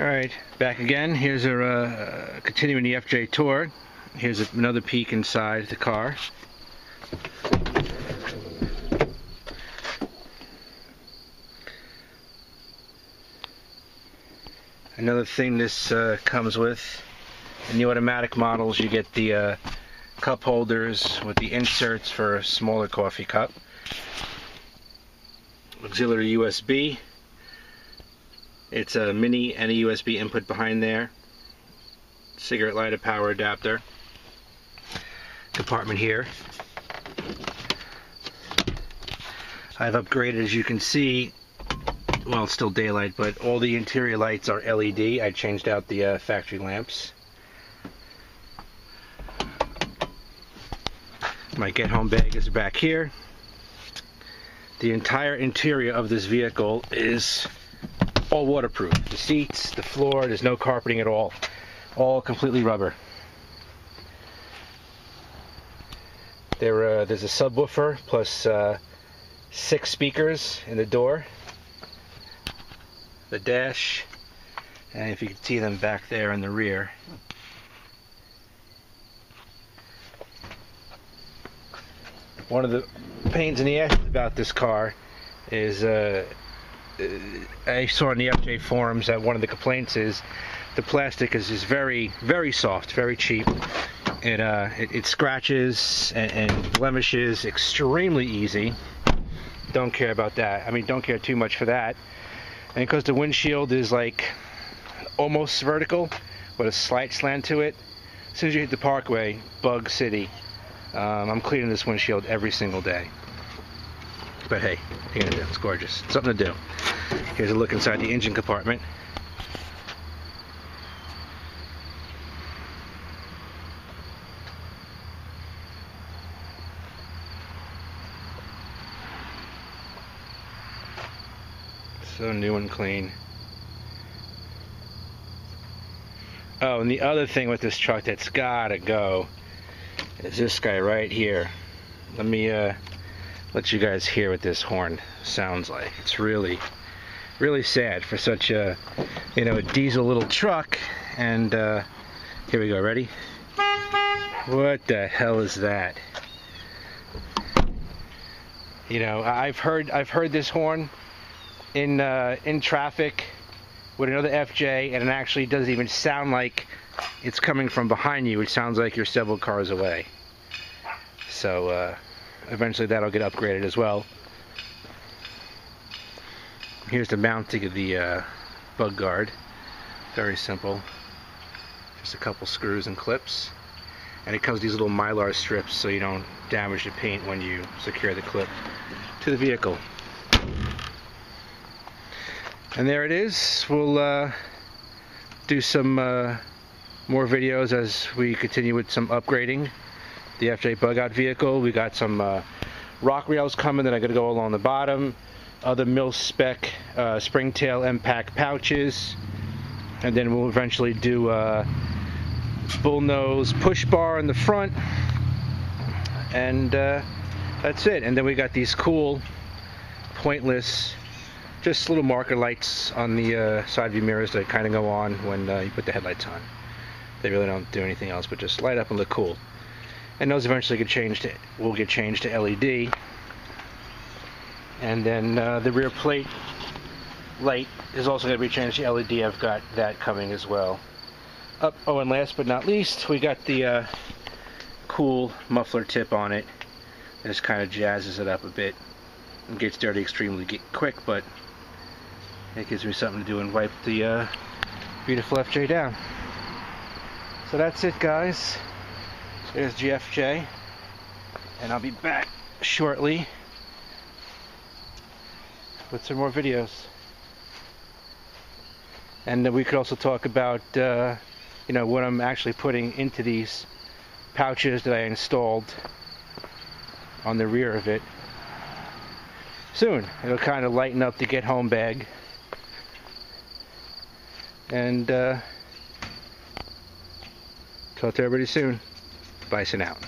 Alright, back again. Here's our uh, continuing the FJ tour. Here's another peek inside the car. Another thing this uh, comes with, in the automatic models you get the uh, cup holders with the inserts for a smaller coffee cup. Auxiliary USB it's a mini and a USB input behind there. Cigarette lighter power adapter. Compartment here. I've upgraded as you can see well it's still daylight but all the interior lights are LED I changed out the uh, factory lamps my get home bag is back here the entire interior of this vehicle is all waterproof. The seats, the floor, there's no carpeting at all. All completely rubber. There, uh, there's a subwoofer plus uh, six speakers in the door. The dash, and if you can see them back there in the rear. One of the pains in the ass about this car is uh, I saw in the FJ forums that one of the complaints is the plastic is, is very, very soft, very cheap. It, uh, it, it scratches and, and blemishes extremely easy. Don't care about that. I mean, don't care too much for that. And because the windshield is like almost vertical with a slight slant to it, as soon as you hit the parkway, Bug City, um, I'm cleaning this windshield every single day. But hey, you? It's gorgeous. something to do. Here's a look inside the engine compartment. So new and clean. Oh, and the other thing with this truck that's gotta go is this guy right here. Let me uh, let you guys hear what this horn sounds like. It's really, really sad for such a, you know, a diesel little truck. And uh, here we go. Ready? What the hell is that? You know, I've heard I've heard this horn in uh, in traffic with another FJ, and it actually doesn't even sound like it's coming from behind you. It sounds like you're several cars away. So. Uh, eventually that'll get upgraded as well. Here's the mounting of the uh, bug guard. Very simple. Just a couple screws and clips. And it comes these little mylar strips so you don't damage the paint when you secure the clip to the vehicle. And there it is. We'll uh, do some uh, more videos as we continue with some upgrading the FJ bug out vehicle. We got some uh, rock rails coming that are going to go along the bottom. Other mil spec uh, springtail impact pouches. And then we'll eventually do a uh, bullnose push bar in the front. And uh, that's it. And then we got these cool, pointless, just little marker lights on the uh, side view mirrors that kind of go on when uh, you put the headlights on. They really don't do anything else but just light up and look cool and those eventually get changed to, will get changed to LED and then uh, the rear plate light is also going to be changed. To LED I've got that coming as well. Up, oh and last but not least we got the uh, cool muffler tip on it. Just kind of jazzes it up a bit it gets dirty extremely quick but it gives me something to do and wipe the uh, beautiful FJ down. So that's it guys. There's GFJ. And I'll be back shortly with some more videos. And we could also talk about, uh, you know, what I'm actually putting into these pouches that I installed on the rear of it. Soon. It'll kind of lighten up the get home bag. And uh, talk to everybody soon. Bison out.